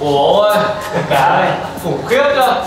ôi cả này khủng khiếp cơ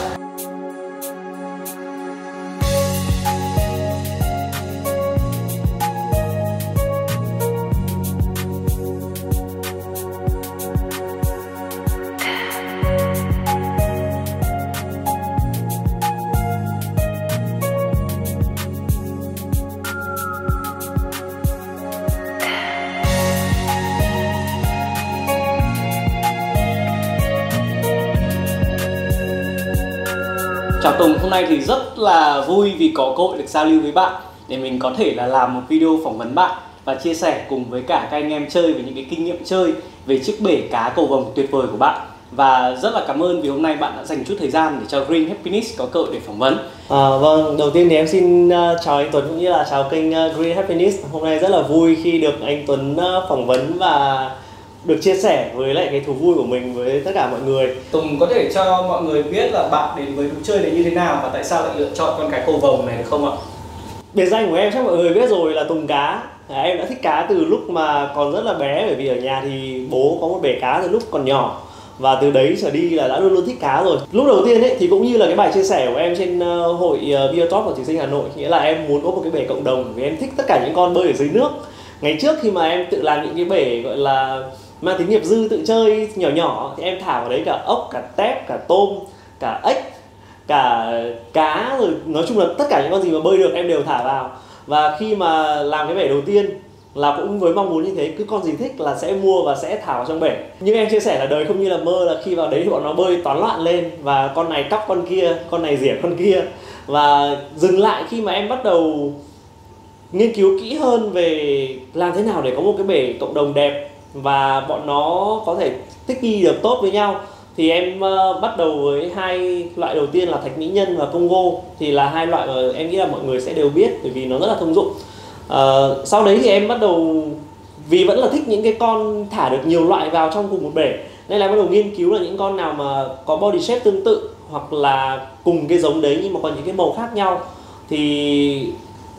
Chào Tùng, hôm nay thì rất là vui vì có cơ hội được giao lưu với bạn để mình có thể là làm một video phỏng vấn bạn và chia sẻ cùng với cả các anh em chơi về những cái kinh nghiệm chơi về chiếc bể cá cầu vồng tuyệt vời của bạn và rất là cảm ơn vì hôm nay bạn đã dành chút thời gian để cho Green Happiness có cơ hội để phỏng vấn. À, vâng, đầu tiên thì em xin uh, chào anh Tuấn cũng như là chào kênh uh, Green Happiness. Hôm nay rất là vui khi được anh Tuấn uh, phỏng vấn và được chia sẻ với lại cái thú vui của mình với tất cả mọi người. Tùng có thể cho mọi người biết là bạn đến với thú chơi này như thế nào và tại sao lại lựa chọn con cá cầu vồng này được không ạ? Biệt danh của em chắc mọi người biết rồi là Tùng cá. À, em đã thích cá từ lúc mà còn rất là bé bởi vì ở nhà thì bố có một bể cá từ lúc còn nhỏ và từ đấy trở đi là đã luôn luôn thích cá rồi lúc đầu tiên ấy thì cũng như là cái bài chia sẻ của em trên uh, hội uh, Biotalk của thí sinh Hà Nội nghĩa là em muốn có một cái bể cộng đồng vì em thích tất cả những con bơi ở dưới nước ngày trước khi mà em tự làm những cái bể gọi là mang tính nghiệp dư tự chơi nhỏ nhỏ, thì em thả vào đấy cả ốc, cả tép, cả tôm, cả ếch, cả cá rồi, nói chung là tất cả những con gì mà bơi được em đều thả vào. Và khi mà làm cái bể đầu tiên là cũng với mong muốn như thế, cứ con gì thích là sẽ mua và sẽ thả vào trong bể. Nhưng em chia sẻ là đời không như là mơ là khi vào đấy thì bọn nó bơi toán loạn lên và con này cắp con kia, con này rỉa con kia. Và dừng lại khi mà em bắt đầu nghiên cứu kỹ hơn về làm thế nào để có một cái bể cộng đồng đẹp và bọn nó có thể thích nghi được tốt với nhau. Thì em uh, bắt đầu với hai loại đầu tiên là thạch mỹ nhân và congo thì là hai loại mà em nghĩ là mọi người sẽ đều biết bởi vì nó rất là thông dụng. Uh, sau đấy thì em bắt đầu vì vẫn là thích những cái con thả được nhiều loại vào trong cùng một bể nên là bắt đầu nghiên cứu là những con nào mà có body shape tương tự hoặc là cùng cái giống đấy nhưng mà còn những cái màu khác nhau. Thì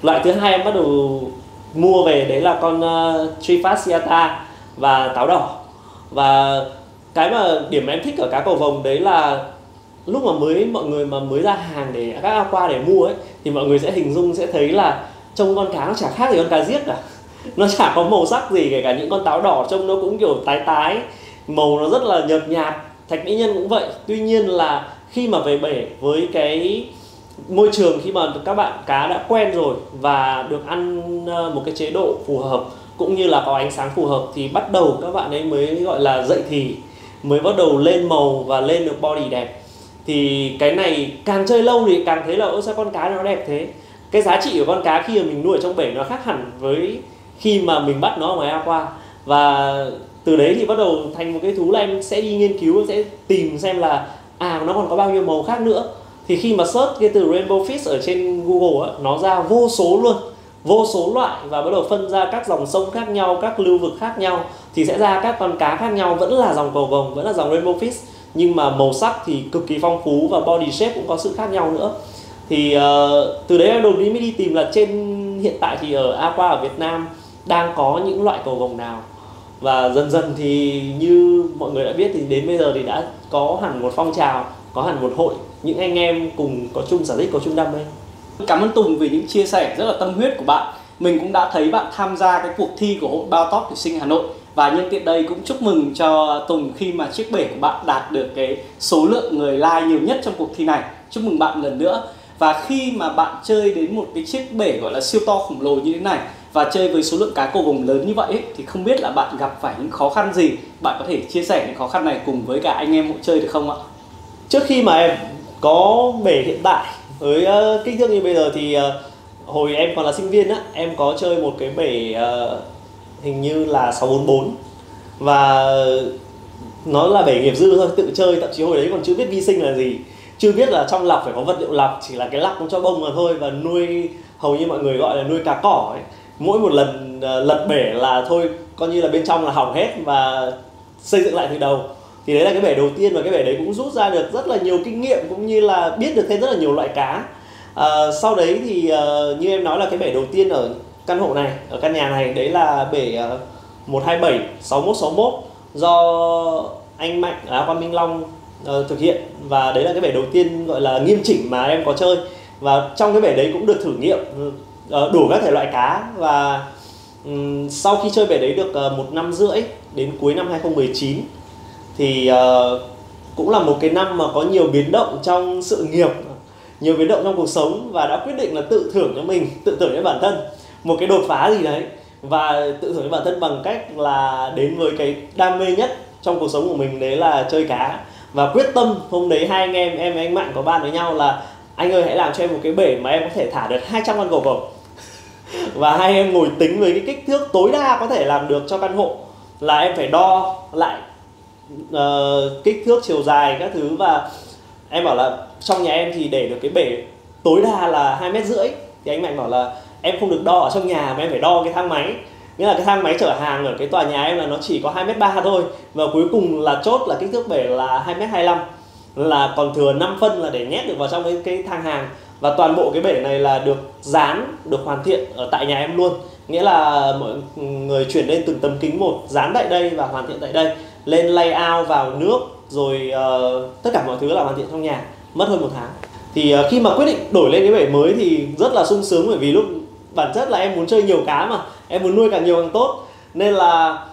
loại thứ hai em bắt đầu mua về đấy là con ờ, uh, Trifasciata và táo đỏ. Và cái mà điểm mà em thích ở cá cầu vồng đấy là lúc mà mới, mọi người mà mới ra hàng để à, các aqua để mua ấy, thì mọi người sẽ hình dung, sẽ thấy là trông con cá nó chả khác gì con cá giết cả. Nó chả có màu sắc gì, kể cả những con táo đỏ trông nó cũng kiểu tái tái, màu nó rất là nhợt nhạt, thạch mỹ nhân cũng vậy. Tuy nhiên là khi mà về bể với cái môi trường khi mà các bạn cá đã quen rồi và được ăn ờ, một cái chế độ phù hợp cũng như là có ánh sáng phù hợp thì bắt đầu các bạn ấy mới gọi là dậy thì mới bắt đầu lên màu và lên được body đẹp. Thì cái này càng chơi lâu thì càng thấy là ôi sao con cá nó đẹp thế? Cái giá trị của con cá khi mà mình nuôi ở trong bể nó khác hẳn với khi mà mình bắt nó ở ngoài aqua và từ đấy thì bắt đầu thành một cái thú là em sẽ đi nghiên cứu sẽ tìm xem là à nó còn có bao nhiêu màu khác nữa? Thì khi mà search cái từ rainbow fish ở trên google á, nó ra vô số luôn vô số loại và bắt đầu phân ra các dòng sông khác nhau các lưu vực khác nhau thì sẽ ra các con cá khác nhau vẫn là dòng cầu vồng vẫn là dòng rainbow fish. Nhưng mà màu sắc thì cực kỳ phong phú và body shape cũng có sự khác nhau nữa. Thì uh, từ đấy em đầu tiên mới đi tìm là trên hiện tại thì ở aqua ở Việt Nam đang có những loại cầu vồng nào. Và dần dần thì như mọi người đã biết thì đến bây giờ thì đã có hẳn một phong trào có hẳn một hội. Những anh em cùng có chung sở thích có chung đam mê. Cảm ơn Tùng vì những chia sẻ rất là tâm huyết của bạn. Mình cũng đã thấy bạn tham gia cái cuộc thi của hội Bao Top Thủy sinh Hà Nội và nhân tiện đây cũng chúc mừng cho Tùng khi mà chiếc bể của bạn đạt được cái số lượng người like nhiều nhất trong cuộc thi này. Chúc mừng bạn lần nữa. Và khi mà bạn chơi đến một cái chiếc bể gọi là siêu to khổng lồ như thế này và chơi với số lượng cá cầu vồng lớn như vậy ấy, thì không biết là bạn gặp phải những khó khăn gì bạn có thể chia sẻ những khó khăn này cùng với cả anh em hội chơi được không ạ trước khi mà em có bể hiện tại với uh, kích thước như bây giờ thì uh, hồi em còn là sinh viên á em có chơi một cái bể uh, hình như là 644 và nó là bể nghiệp dư thôi tự chơi thậm chí hồi đấy còn chưa biết vi sinh là gì. Chưa biết là trong lọc phải có vật liệu lọc chỉ là cái lọc cho bông mà thôi và nuôi hầu như mọi người gọi là nuôi cá cỏ ấy. Mỗi một lần uh, lật bể là thôi coi như là bên trong là hỏng hết và xây dựng lại từ đầu thì đấy là cái bể đầu tiên và cái bể đấy cũng rút ra được rất là nhiều kinh nghiệm cũng như là biết được thêm rất là nhiều loại cá. À, sau đấy thì uh, như em nói là cái bể đầu tiên ở căn hộ này ở căn nhà này đấy là bể uh, 127 6161 do anh Mạnh à, Quan Minh Long uh, thực hiện. Và đấy là cái bể đầu tiên gọi là nghiêm chỉnh mà em có chơi. Và trong cái bể đấy cũng được thử nghiệm uh, đủ các thể loại cá. Và um, sau khi chơi bể đấy được uh, một năm rưỡi đến cuối năm 2019 thì uh, cũng là một cái năm mà có nhiều biến động trong sự nghiệp nhiều biến động trong cuộc sống và đã quyết định là tự thưởng cho mình tự thưởng cho bản thân. Một cái đột phá gì đấy và tự thưởng cho bản thân bằng cách là đến với cái đam mê nhất trong cuộc sống của mình đấy là chơi cá. Và quyết tâm hôm đấy hai anh em em và anh mạnh có bàn với nhau là anh ơi hãy làm cho em một cái bể mà em có thể thả được 200 con cầu vồng và hai em ngồi tính với cái kích thước tối đa có thể làm được cho căn hộ là em phải đo lại uh, kích thước chiều dài các thứ và em bảo là trong nhà em thì để được cái bể tối đa là hai mét rưỡi. Thì anh mạnh bảo là em không được đo ở trong nhà mà em phải đo cái thang máy. Nghĩa là cái thang máy chở hàng ở cái tòa nhà em là nó chỉ có hai mét ba thôi và cuối cùng là chốt là kích thước bể là hai mét hai là còn thừa 5 phân là để nhét được vào trong cái, cái thang hàng và toàn bộ cái bể này là được dán được hoàn thiện ở tại nhà em luôn. Nghĩa là mọi người chuyển lên từng tấm kính một dán tại đây và hoàn thiện tại đây lên layout vào nước rồi uh, tất cả mọi thứ là hoàn thiện trong nhà mất hơn một tháng. Thì uh, khi mà quyết định đổi lên cái bể mới thì rất là sung sướng bởi vì lúc bản chất là em muốn chơi nhiều cá mà em muốn nuôi càng nhiều càng tốt. Nên là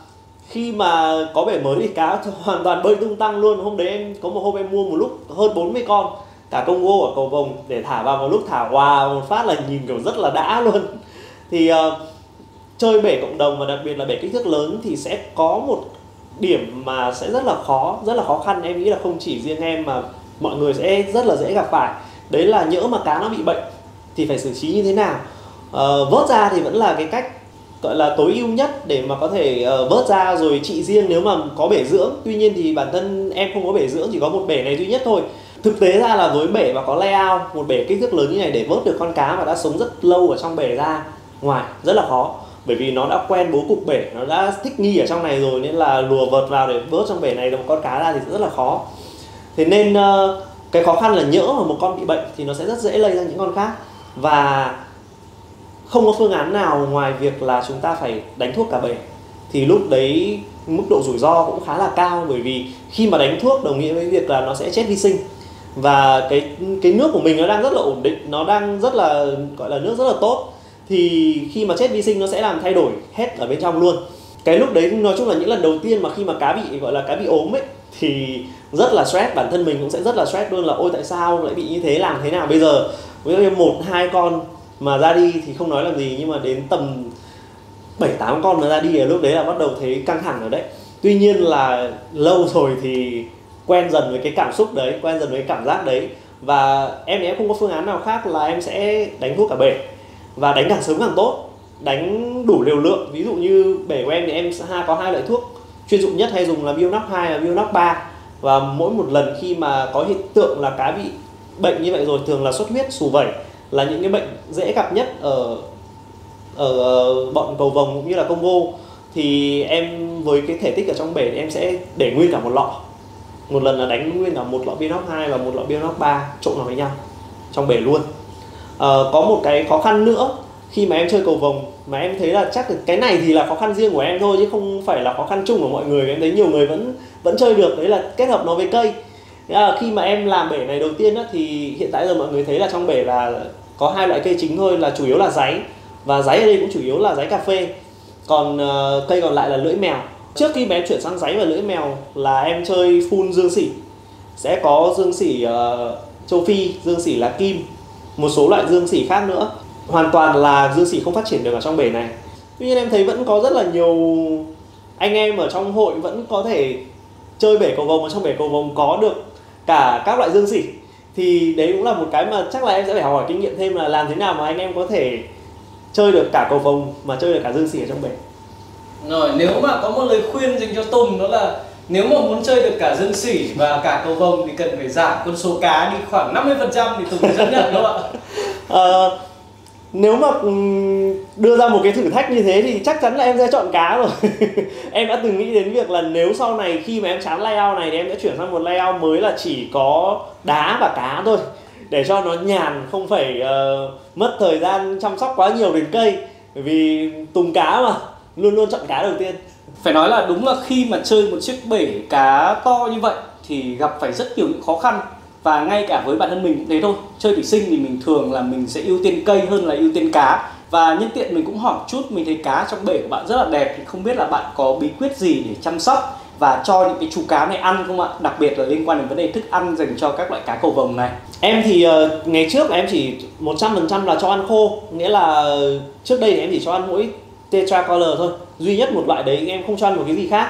khi mà có bể mới thì cá hoàn toàn bơi tung tăng luôn. Hôm đấy em có một hôm em mua một lúc hơn 40 con cả công gô ở cầu vồng để thả vào một lúc thả hòa một phát là nhìn kiểu rất là đã luôn. Thì uh, chơi bể cộng đồng và đặc biệt là bể kích thước lớn thì sẽ có một điểm mà sẽ rất là khó rất là khó khăn. Em nghĩ là không chỉ riêng em mà mọi người sẽ rất là dễ gặp phải. Đấy là nhỡ mà cá nó bị bệnh thì phải xử trí như thế nào? Uh, vớt ra thì vẫn là cái cách gọi là tối ưu nhất để mà có thể uh, vớt ra rồi trị riêng nếu mà có bể dưỡng. Tuy nhiên thì bản thân em không có bể dưỡng chỉ có một bể này duy nhất thôi. Thực tế ra là với bể mà có layout một bể kích thước lớn như này để vớt được con cá mà đã sống rất lâu ở trong bể ra ngoài rất là khó bởi vì nó đã quen bố cục bể, nó đã thích nghi ở trong này rồi, nên là lùa vợt vào để vớt trong bể này. Được một con cá ra thì rất là khó. Thế nên ờ, cái khó khăn là nhỡ mà một con bị bệnh thì nó sẽ rất dễ lây ra những con khác. Và không có phương án nào ngoài việc là chúng ta phải đánh thuốc cả bể. Thì lúc đấy mức độ rủi ro cũng khá là cao, bởi vì khi mà đánh thuốc đồng nghĩa với việc là nó sẽ chết vi sinh. Và cái cái nước của mình nó đang rất là ổn định, nó đang rất là, gọi là nước rất là tốt thì khi mà chết vi sinh nó sẽ làm thay đổi hết ở bên trong luôn. Cái lúc đấy nói chung là những lần đầu tiên mà khi mà cá bị, gọi là cá bị ốm ấy, thì rất là stress, bản thân mình cũng sẽ rất là stress luôn là, ôi, tại sao lại bị như thế, làm thế nào bây giờ? Với một, hai con mà ra đi thì không nói làm gì, nhưng mà đến tầm bảy, tám con mà ra đi ở lúc đấy là bắt đầu thấy căng thẳng rồi đấy. Tuy nhiên là lâu rồi thì quen dần với cái cảm xúc đấy, quen dần với cái cảm giác đấy. Và em thì em không có phương án nào khác là em sẽ đánh thuốc cả bể và đánh càng sớm càng tốt. Đánh đủ liều lượng. Ví dụ như bể của em thì em ha, có hai loại thuốc. Chuyên dụng nhất hay dùng là Bionox 2 và Bionox 3 và mỗi một lần khi mà có hiện tượng là cá bị bệnh như vậy rồi, thường là xuất huyết sù vẩy, là những cái bệnh dễ gặp nhất ở ở ờ, bọn cầu vồng cũng như là Congo thì em với cái thể tích ở trong bể thì em sẽ để nguyên cả một lọ. Một lần là đánh nguyên cả một lọ Bionox 2 và một lọ Bionox 3 trộn vào với nhau, trong bể luôn. Ờ, có một cái khó khăn nữa. Khi mà em chơi cầu vồng mà em thấy là chắc cái này thì là khó khăn riêng của em thôi chứ không phải là khó khăn chung của mọi người. Em thấy nhiều người vẫn vẫn chơi được đấy là kết hợp nó với cây. Là khi mà em làm bể này đầu tiên á, thì hiện tại giờ mọi người thấy là trong bể là có hai loại cây chính thôi là chủ yếu là giấy. Và giấy ở đây cũng chủ yếu là giấy cà phê. Còn uh, cây còn lại là lưỡi mèo. Trước khi mà em chuyển sang giấy và lưỡi mèo là em chơi full dương xỉ sẽ có dương xỉ uh, ờ, châu phi dương xỉ lá kim một số loại dương xỉ khác nữa. Hoàn toàn là dương xỉ không phát triển được ở trong bể này. Tuy nhiên em thấy vẫn có rất là nhiều anh em ở trong hội vẫn có thể chơi bể cầu vồng, ở trong bể cầu vồng có được cả các loại dương xỉ. Thì đấy cũng là một cái mà chắc là em sẽ phải hỏi kinh nghiệm thêm là làm thế nào mà anh em có thể chơi được cả cầu vồng mà chơi được cả dương xỉ ở trong bể. Rồi, nếu mà có một lời khuyên dành cho Tùng đó là nếu mà muốn chơi được cả dân sỉ và cả cầu vồng thì cần phải giảm con số cá đi khoảng 50% thì Tùng mới chấp nhận đúng không ạ? à, nếu mà ừ, đưa ra một cái thử thách như thế thì chắc chắn là em sẽ chọn cá rồi. Em đã từng nghĩ đến việc là nếu sau này khi mà em chán layout này thì em sẽ chuyển sang một layout mới là chỉ có đá và cá thôi. Để cho nó nhàn không phải uh, mất thời gian chăm sóc quá nhiều đến cây. Bởi vì tùng cá mà luôn luôn chọn cá đầu tiên phải nói là đúng là khi mà chơi một chiếc bể cá to như vậy thì gặp phải rất nhiều những khó khăn. Và ngay cả với bản thân mình cũng thế thôi. Chơi thủy sinh thì mình thường là mình sẽ ưu tiên cây hơn là ưu tiên cá. Và nhân tiện mình cũng hỏi chút mình thấy cá trong bể của bạn rất là đẹp thì không biết là bạn có bí quyết gì để chăm sóc và cho những cái chú cá này ăn không ạ? Đặc biệt là liên quan đến vấn đề thức ăn dành cho các loại cá cầu vồng này. Em thì uh, ngày trước em chỉ 100% là cho ăn khô. Nghĩa là trước đây thì em chỉ cho ăn mỗi tetracolor thôi. Duy nhất một loại đấy em không cho ăn một cái gì khác.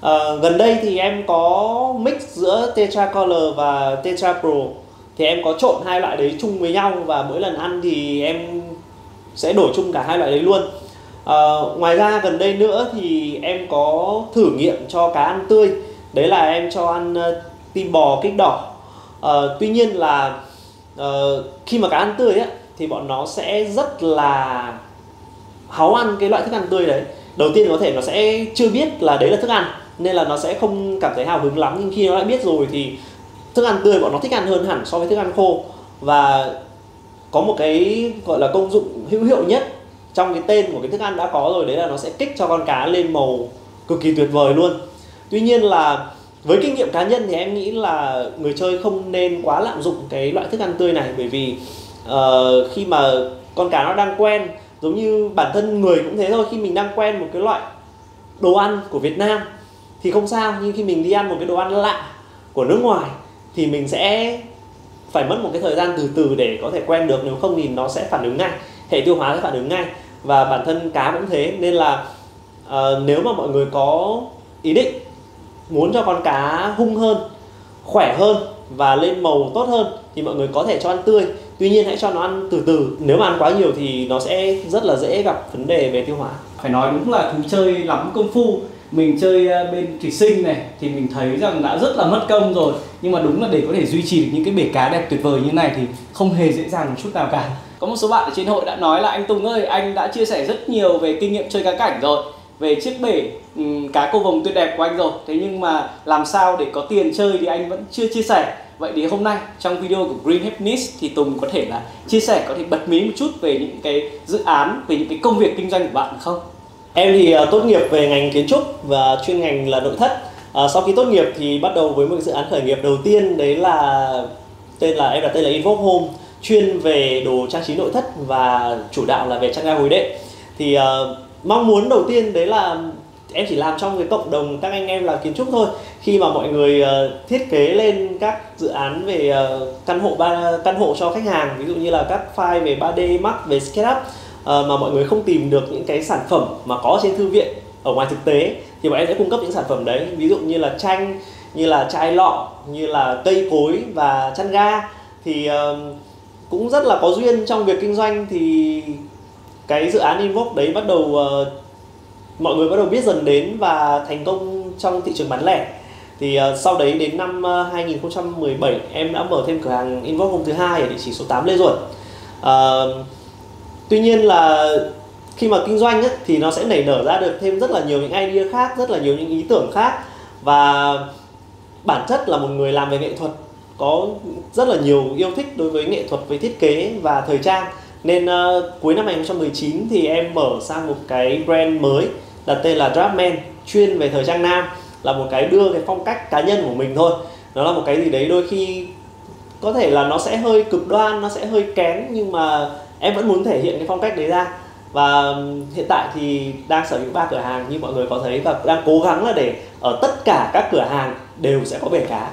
À, gần đây thì em có mix giữa tetracolor và tetra pro thì em có trộn hai loại đấy chung với nhau và mỗi lần ăn thì em sẽ đổ chung cả hai loại đấy luôn. À, ngoài ra gần đây nữa thì em có thử nghiệm cho cá ăn tươi. Đấy là em cho ăn uh, tim bò kích đỏ. À, tuy nhiên là uh, khi mà cá ăn tươi á thì bọn nó sẽ rất là háu ăn cái loại thức ăn tươi đấy đầu tiên có thể nó sẽ chưa biết là đấy là thức ăn nên là nó sẽ không cảm thấy hào hứng lắm. Nhưng khi nó đã biết rồi thì thức ăn tươi bọn nó thích ăn hơn hẳn so với thức ăn khô. Và có một cái gọi là công dụng hữu hiệu nhất trong cái tên của cái thức ăn đã có rồi đấy là nó sẽ kích cho con cá lên màu cực kỳ tuyệt vời luôn. Tuy nhiên là với kinh nghiệm cá nhân thì em nghĩ là người chơi không nên quá lạm dụng cái loại thức ăn tươi này bởi vì uh, khi mà con cá nó đang quen giống như bản thân người cũng thế thôi khi mình đang quen một cái loại đồ ăn của Việt Nam thì không sao nhưng khi mình đi ăn một cái đồ ăn lạ của nước ngoài thì mình sẽ phải mất một cái thời gian từ từ để có thể quen được nếu không thì nó sẽ phản ứng ngay hệ tiêu hóa sẽ phản ứng ngay. Và bản thân cá cũng thế nên là uh, nếu mà mọi người có ý định muốn cho con cá hung hơn khỏe hơn và lên màu tốt hơn thì mọi người có thể cho ăn tươi tuy nhiên hãy cho nó ăn từ từ. Nếu mà ăn quá nhiều thì nó sẽ rất là dễ gặp vấn đề về tiêu hóa. Phải nói đúng là thú chơi lắm công phu. Mình chơi ờ, bên thủy sinh này thì mình thấy rằng đã rất là mất công rồi. Nhưng mà đúng là để có thể duy trì được những cái bể cá đẹp tuyệt vời như này thì không hề dễ dàng một chút nào cả. Có một số bạn ở trên hội đã nói là anh Tùng ơi anh đã chia sẻ rất nhiều về kinh nghiệm chơi cá cảnh rồi về chiếc bể um, cá cô vồng tuyệt đẹp của anh rồi. Thế nhưng mà làm sao để có tiền chơi thì anh vẫn chưa chia sẻ. Vậy thì hôm nay trong video của Green Happiness thì Tùng có thể là chia sẻ có thể bật mí một chút về những cái dự án về những cái công việc kinh doanh của bạn không? Em thì uh, tốt nghiệp về ngành kiến trúc và chuyên ngành là nội thất. Uh, sau khi tốt nghiệp thì bắt đầu với một dự án khởi nghiệp đầu tiên đấy là tên là em đặt tên là Invoke Home chuyên về đồ trang trí nội thất và chủ đạo là về trang ga gối đệm. Thì uh, mong muốn đầu tiên đấy là em chỉ làm trong cái cộng đồng các anh em làm kiến trúc thôi. Khi mà mọi người uh, thiết kế lên các dự án về uh, căn hộ ba căn hộ cho khách hàng ví dụ như là các file về 3D Max về SketchUp uh, ờ, mà mọi người không tìm được những cái sản phẩm mà có trên thư viện ở ngoài thực tế thì bọn em sẽ cung cấp những sản phẩm đấy. Ví dụ như là tranh như là chai lọ như là cây cối và chăn ga. Thì uh, cũng rất là có duyên trong việc kinh doanh. Thì cái dự án Invoke đấy bắt đầu uh, mọi người bắt đầu biết dần đến và thành công trong thị trường bán lẻ. Thì uh, sau đấy đến năm ờ, uh, 2017 em đã mở thêm cửa hàng Invoke hôm thứ hai ở địa chỉ số 8 Lê Duẩn. Uh, tuy nhiên là khi mà kinh doanh ấy, thì nó sẽ nảy nở ra được thêm rất là nhiều những idea khác rất là nhiều những ý tưởng khác. Và bản chất là một người làm về nghệ thuật có rất là nhiều yêu thích đối với nghệ thuật với thiết kế và thời trang nên uh, cuối năm 2019 thì em mở sang một cái brand mới đặt tên là Draftman chuyên về thời trang nam. Là một cái đưa cái phong cách cá nhân của mình thôi. Nó là một cái gì đấy đôi khi có thể là nó sẽ hơi cực đoan nó sẽ hơi kén nhưng mà em vẫn muốn thể hiện cái phong cách đấy ra. Và hiện tại thì đang sở hữu ba cửa hàng như mọi người có thấy và đang cố gắng là để ở tất cả các cửa hàng đều sẽ có bể cá.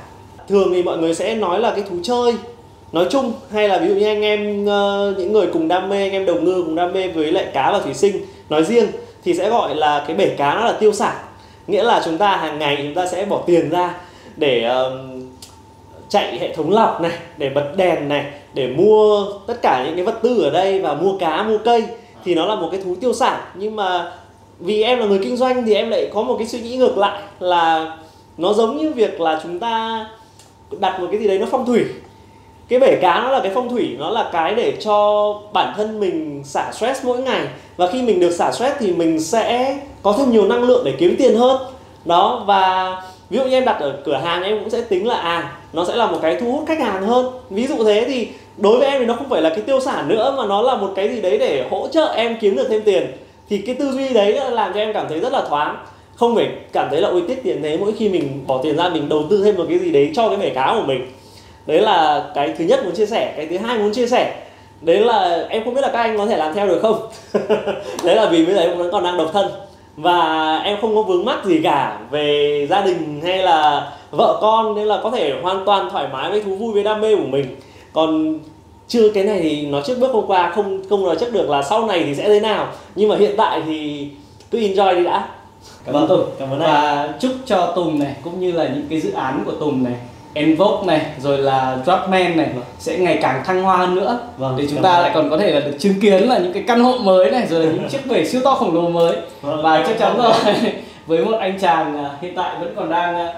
Thường thì mọi người sẽ nói là cái thú chơi nói chung, hay là ví dụ như anh em ờ, những người cùng đam mê, anh em đồng ngư cùng đam mê với lại cá và thủy sinh, nói riêng, thì sẽ gọi là cái bể cá nó là tiêu sản. Nghĩa là chúng ta hàng ngày chúng ta sẽ bỏ tiền ra để chạy hệ thống lọc này, để bật đèn này, để mua tất cả những cái vật tư ở đây và mua cá, mua cây. Thì nó là một cái thú tiêu sản. Nhưng mà vì em là người kinh doanh thì em lại có một cái suy nghĩ ngược lại là nó giống như việc là chúng ta đặt một cái gì đấy nó phong thủy cái bể cá nó là cái phong thủy, nó là cái để cho bản thân mình xả stress mỗi ngày. Và khi mình được xả stress thì mình sẽ có thêm nhiều năng lượng để kiếm tiền hơn. Đó, và ví dụ như em đặt ở cửa hàng em cũng sẽ tính là à nó sẽ là một cái thu hút khách hàng hơn. Ví dụ thế thì đối với em thì nó không phải là cái tiêu sản nữa, mà nó là một cái gì đấy để hỗ trợ em kiếm được thêm tiền. Thì cái tư duy đấy làm cho em cảm thấy rất là thoáng. Không phải cảm thấy là ôi, tiết tiền thế, mỗi khi mình bỏ tiền ra mình đầu tư thêm một cái gì đấy cho cái bể cá của mình đấy là cái thứ nhất muốn chia sẻ cái thứ hai muốn chia sẻ. Đấy là em không biết là các anh có thể làm theo được không? Đấy là vì bây giờ em vẫn còn đang độc thân. Và em không có vướng mắc gì cả về gia đình hay là vợ con nên là có thể hoàn toàn thoải mái với thú vui với đam mê của mình. Còn chưa cái này thì nói trước bước hôm qua không không nói chắc được là sau này thì sẽ thế nào. Nhưng mà hiện tại thì cứ enjoy đi đã. Cảm ơn Tùng. Cảm ơn anh. Và chúc cho Tùng này cũng như là những cái dự án của Tùng này Envoke này rồi là Dropman này sẽ ngày càng thăng hoa hơn nữa. Vâng, để chúng ta lại còn có thể là được chứng kiến là những cái căn hộ mới này rồi là những chiếc bể siêu to khổng lồ mới. Vâng, và cảm chắc chắn ơn. rồi với một anh chàng à, hiện tại vẫn còn đang à,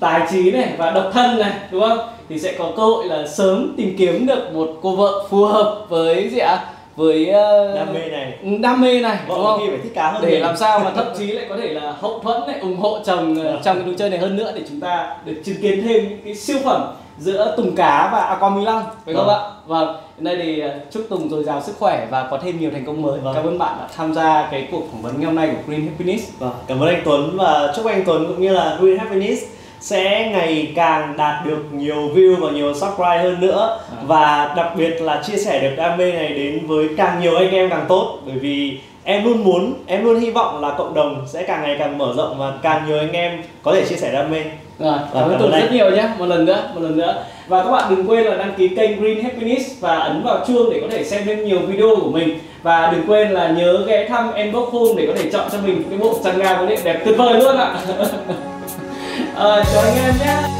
tài trí này và độc thân này đúng không? Thì sẽ có cơ hội là sớm tìm kiếm được một cô vợ phù hợp với gì ạ với à, đam mê này đam mê này vợ đúng không phải thích cá hơn để mình. làm sao mà thậm chí lại có thể là hậu thuẫn này ủng hộ chồng ờ, trong cái đồ chơi này hơn nữa để chúng ta được chứng kiến thêm những cái siêu phẩm giữa Tùng Cá và Aqua Milan phải không Vâng. ạ? Vâng. Đây thì ờ, chúc Tùng dồi dào sức khỏe và có thêm nhiều thành công mới. Vâng. Cảm ơn bạn đã tham gia cái cuộc phỏng vấn ngày hôm nay của Green Happiness. Vâng, cảm ơn anh Tuấn và chúc anh Tuấn cũng như là Green Happiness sẽ ngày càng đạt được nhiều view và nhiều subscribe hơn nữa À. và đặc biệt là chia sẻ được đam mê này đến với càng nhiều anh em càng tốt bởi vì em luôn muốn em luôn hy vọng là cộng đồng sẽ càng ngày càng mở rộng và càng nhiều anh em có thể chia sẻ đam mê Rồi, Vâng, cảm ơn Tùng rất nhiều nhé. Một lần nữa, một lần nữa. Và các bạn đừng quên là đăng ký kênh Green Happiness và ấn vào chuông để có thể xem thêm nhiều video của mình. Và đừng quên là nhớ ghé thăm Enbox Home để có thể chọn cho mình cái bộ chăn ga có đẹp tuyệt vời luôn ạ. Ờ, chào anh em nhé.